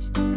Stop